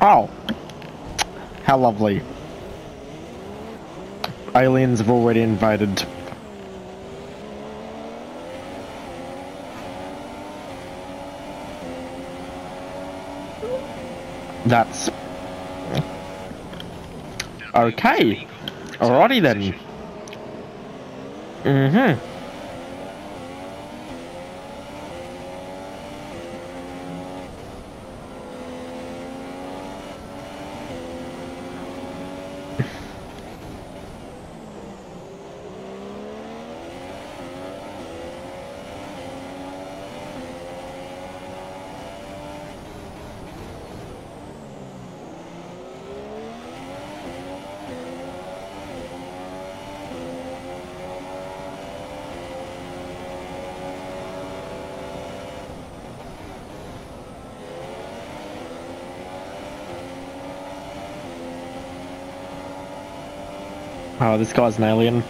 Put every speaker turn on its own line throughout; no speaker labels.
Oh. How lovely. Aliens have already invaded. That's... Okay. Alrighty then. Mm-hmm. Oh, this guy's an alien.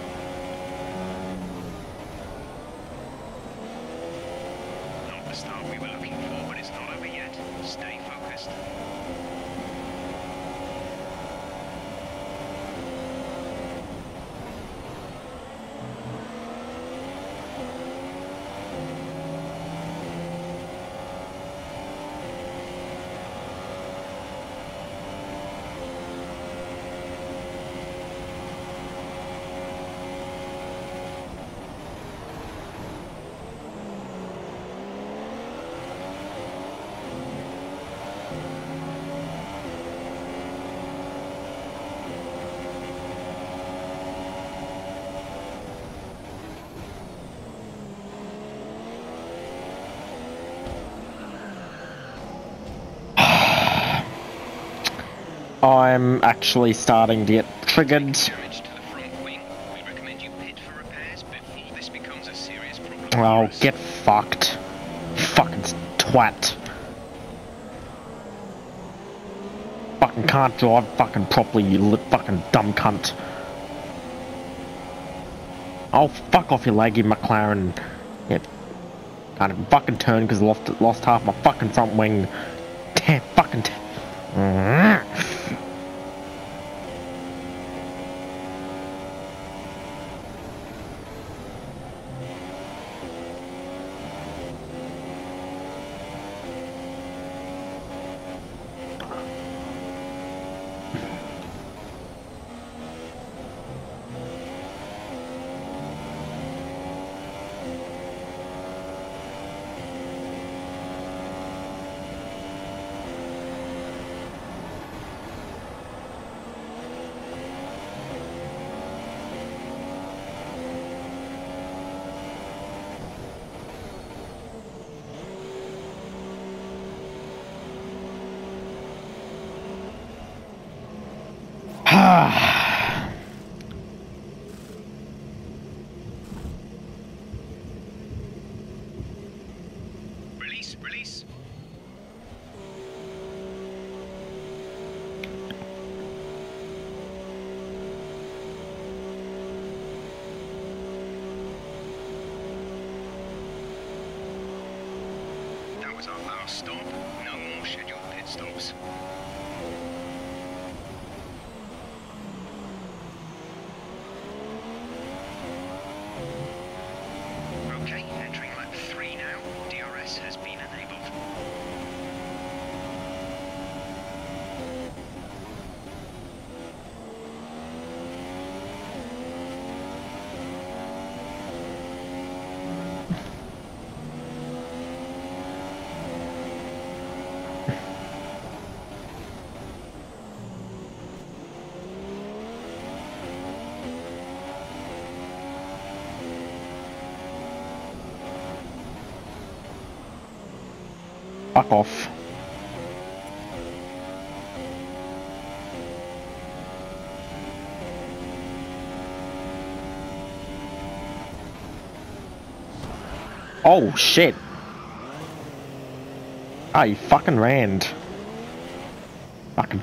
I'm actually starting to get triggered.
Damage to the front wing. We recommend you pit for repairs before this becomes a serious problem.
Oh, get fucked. Fucking twat. Fucking can't drive fucking properly, you fucking dumb cunt. Oh, fuck off, you laggy McLaren. Yeah. Can't even fucking turn because I lost, lost half my fucking front wing. Damn, fucking. Mm-hmm. T-
Release, release. That was our last stop. No more scheduled pit stops.
Fuck off. Oh shit. Ah, you fucking ran. Fucking.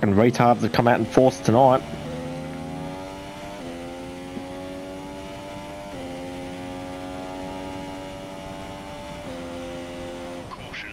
Fucking retards have come out in force tonight.
Caution.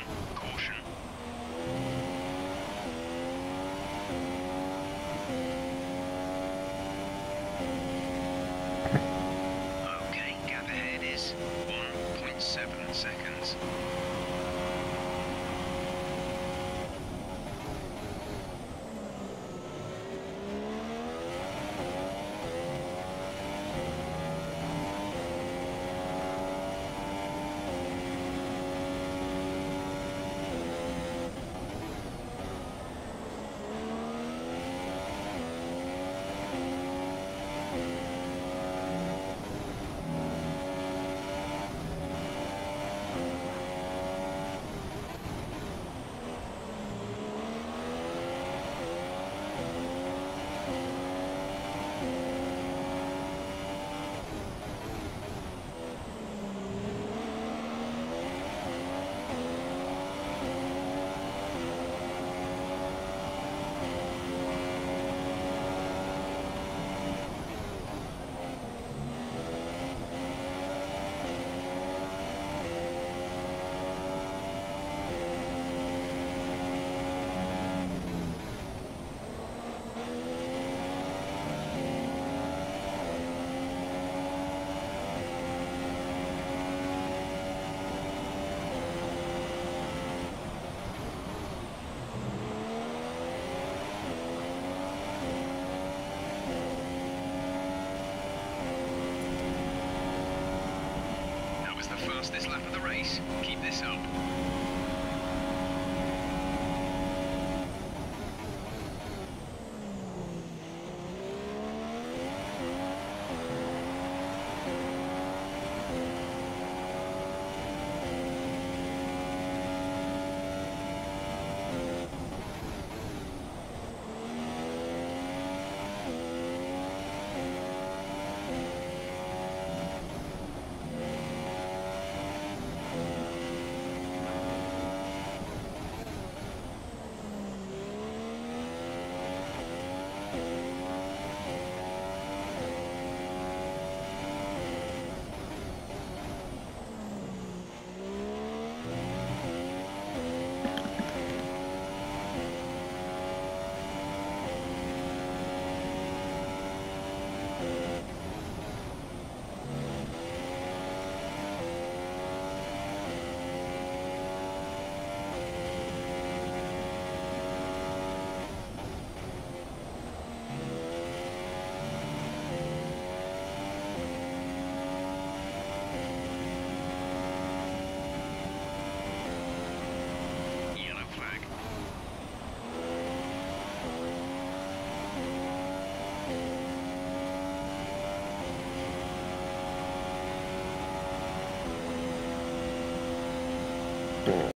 fastest lap of the race. Keep this up.